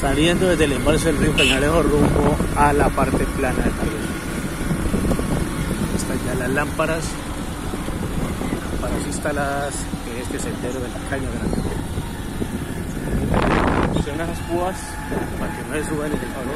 Saliendo desde el embalse del río Cañalejo rumbo a la parte plana del río. Están ya las lámparas, lámparas instaladas en este sendero de la caña grande. Unas púas para que no se suban el palo.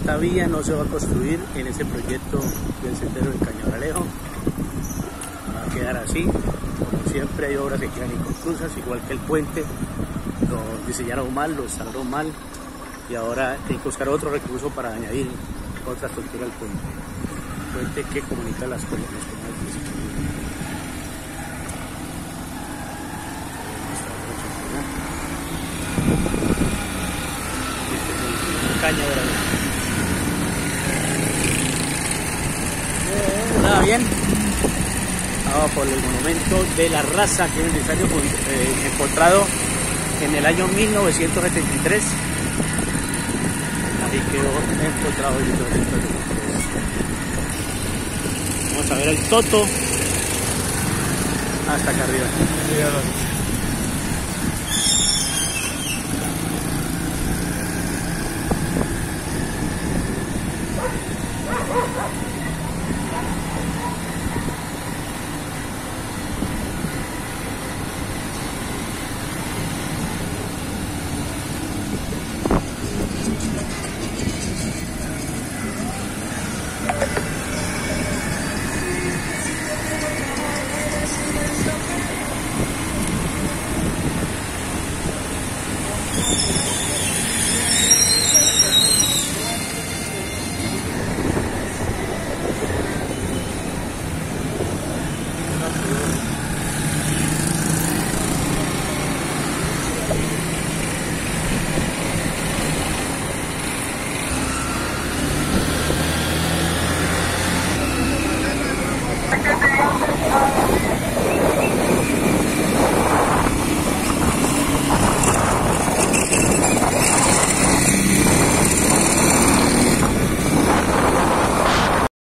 Esta vía no se va a construir en ese proyecto del sendero del Cañabralejo. Va a quedar así. Como siempre hay obras que quedan inconclusas, igual que el puente. Lo diseñaron mal, lo instalaron mal y ahora hay que buscar otro recurso para añadir otra estructura al puente. Puente que comunica las colonias con las Cañabralejo. Nada bien. Vamos por el monumento de la raza que es necesario eh, encontrado en el año 1973. Ahí quedó encontrado en 1973. Vamos a ver el toto hasta acá arriba.